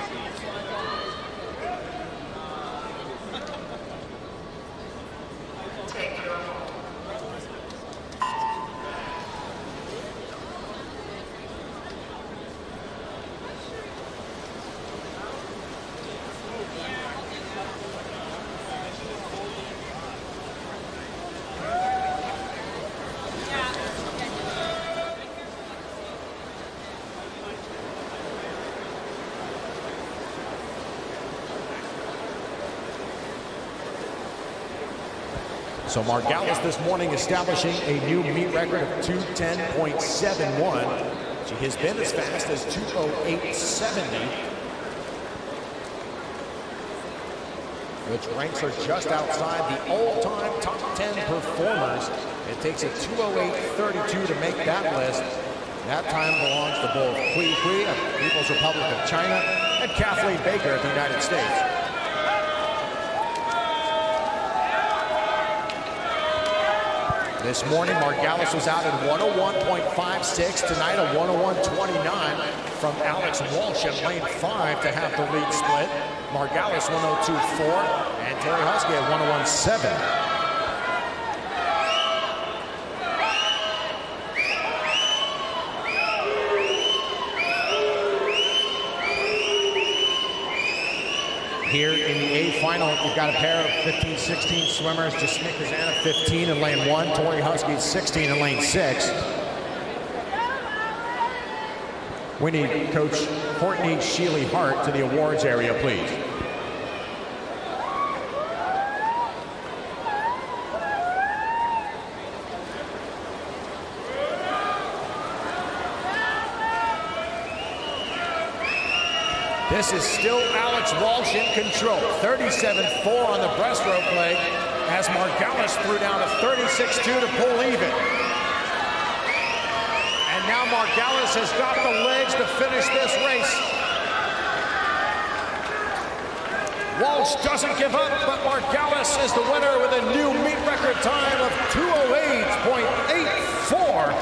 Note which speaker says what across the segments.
Speaker 1: Thank you. So Margalis this morning establishing a new meet record of 210.71. She has been as fast as 208.70. which ranks her just outside the all-time top 10 performers. It takes a 208.32 to make that list. That time belongs to both Hui Hui of People's Republic of China and Kathleen Baker of the United States. This morning, Margalis was out at 101.56. Tonight, a 101.29 from Alex Walsh in lane five to have the lead split. Margalis 102.4 and Torri Huske at 101.7. Here in the A final, we've got a pair of 15-16 swimmers. Jasmine Kazan 15 in lane one, Torri Huske 16 in lane six. We need Coach Courtney Sheely Hart to the awards area, please. This is still Alex Walsh in control. 37-4 on the breaststroke leg as Margalis threw down a 36-2 to pull even. And now Margalis has got the legs to finish this race. Walsh doesn't give up, but Margalis is the winner with a new meet record time of 208.84.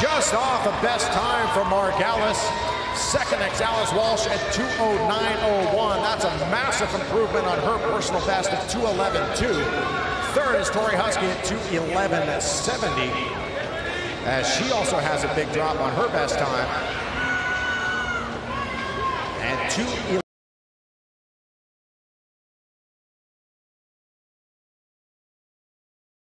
Speaker 1: Just off a best time for Margalis. Second Alex Walsh at 209.01. That's a massive improvement on her personal best of 211.2. Third is Torri Huske at 211.70. As she also has a big drop on her best time. And 2